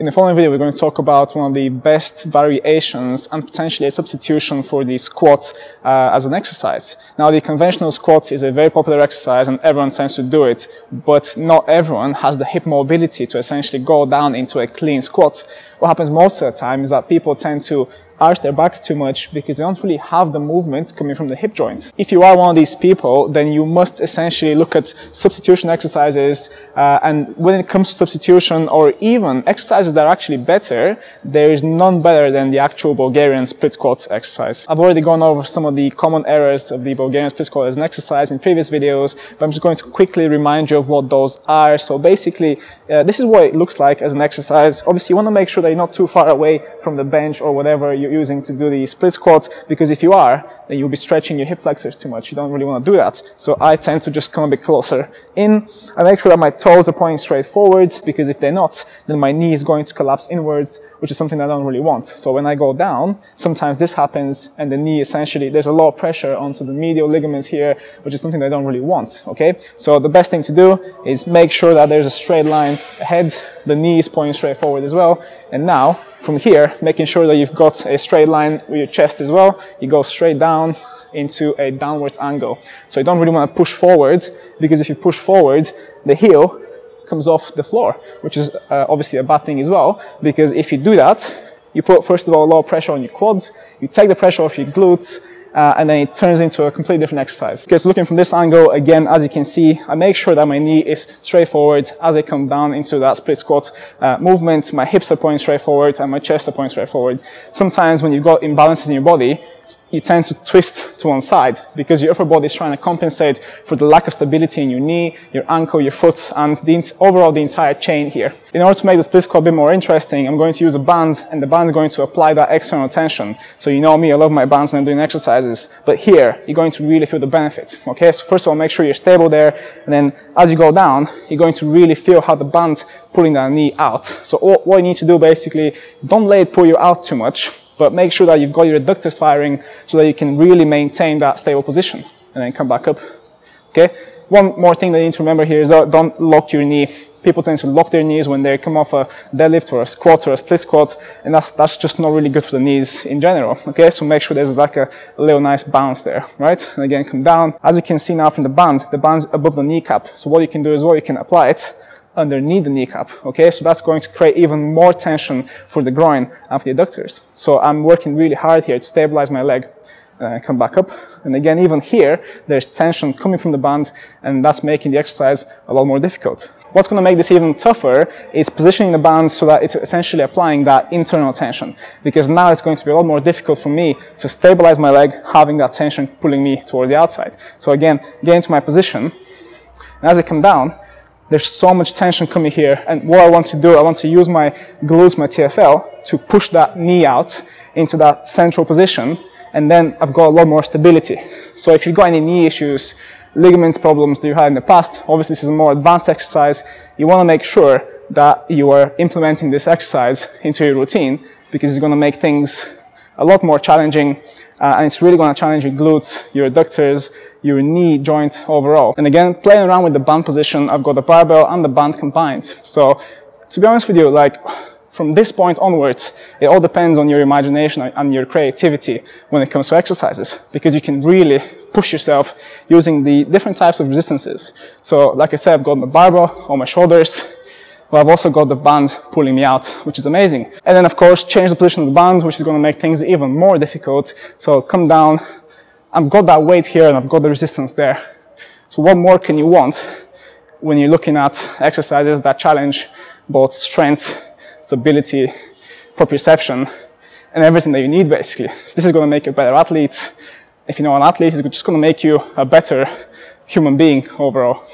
In the following video, we're going to talk about one of the best variations and potentially a substitution for the squat uh, as an exercise. Now, the conventional squat is a very popular exercise and everyone tends to do it, but not everyone has the hip mobility to essentially go down into a clean squat. What happens most of the time is that people tend to arch their backs too much because they don't really have the movement coming from the hip joint. If you are one of these people, then you must essentially look at substitution exercises. Uh, and when it comes to substitution or even exercises that are actually better, there is none better than the actual Bulgarian split squat exercise. I've already gone over some of the common errors of the Bulgarian split squat as an exercise in previous videos, but I'm just going to quickly remind you of what those are. So basically, uh, this is what it looks like as an exercise. Obviously, you want to make sure that you're not too far away from the bench or whatever you you're using to do the split squat because if you are, then you'll be stretching your hip flexors too much. You don't really want to do that. So I tend to just come a bit closer in. I make sure that my toes are pointing straight forward because if they're not, then my knee is going to collapse inwards, which is something I don't really want. So when I go down, sometimes this happens and the knee essentially, there's a lot of pressure onto the medial ligaments here, which is something I don't really want. Okay. So the best thing to do is make sure that there's a straight line ahead. The knee is pointing straight forward as well. And now from here, making sure that you've got a straight line with your chest as well, you go straight down into a downwards angle. So you don't really want to push forward because if you push forward, the heel comes off the floor, which is uh, obviously a bad thing as well, because if you do that, you put first of all a lot of pressure on your quads, you take the pressure off your glutes, uh, and then it turns into a completely different exercise. Because looking from this angle, again, as you can see, I make sure that my knee is straight forward as I come down into that split squat uh, movement. My hips are pointing straight forward and my chest are pointing straight forward. Sometimes when you've got imbalances in your body, you tend to twist to one side because your upper body is trying to compensate for the lack of stability in your knee, your ankle, your foot, and the overall the entire chain here. In order to make the split squat a bit more interesting, I'm going to use a band, and the band is going to apply that external tension. So you know me, I love my bands when I'm doing exercises, but here you're going to really feel the benefit. Okay, so first of all, make sure you're stable there, and then as you go down, you're going to really feel how the band pulling that knee out. So all, what you need to do basically, don't let it pull you out too much but make sure that you've got your adductors firing so that you can really maintain that stable position and then come back up. Okay. One more thing that you need to remember here is don't lock your knee. People tend to lock their knees when they come off a deadlift or a squat or a split squat, and that's, that's just not really good for the knees in general. Okay, so make sure there's like a, a little nice bounce there, right? And again, come down. As you can see now from the band, the band's above the kneecap. So what you can do is well, you can apply it underneath the kneecap. Okay, so that's going to create even more tension for the groin and the adductors. So I'm working really hard here to stabilize my leg. Uh, come back up. And again, even here, there's tension coming from the band, and that's making the exercise a lot more difficult. What's going to make this even tougher is positioning the band so that it's essentially applying that internal tension. Because now it's going to be a lot more difficult for me to stabilize my leg, having that tension pulling me toward the outside. So again, get into my position. And as I come down, there's so much tension coming here. And what I want to do, I want to use my glutes, my TFL, to push that knee out into that central position. And then I've got a lot more stability. So if you've got any knee issues, ligament problems that you had in the past, obviously this is a more advanced exercise. You want to make sure that you are implementing this exercise into your routine because it's going to make things a lot more challenging uh, and it's really going to challenge your glutes, your adductors, your knee joint overall. And again, playing around with the band position, I've got the barbell and the band combined. So to be honest with you, like from this point onwards, it all depends on your imagination and your creativity when it comes to exercises, because you can really push yourself using the different types of resistances. So like I said, I've got the barbell on my shoulders, but I've also got the band pulling me out, which is amazing. And then of course, change the position of the band, which is going to make things even more difficult. So come down, I've got that weight here and I've got the resistance there. So what more can you want when you're looking at exercises that challenge both strength, stability, proprioception, and everything that you need basically. So this is going to make you a better athlete. If you know an athlete, it's just going to make you a better human being overall.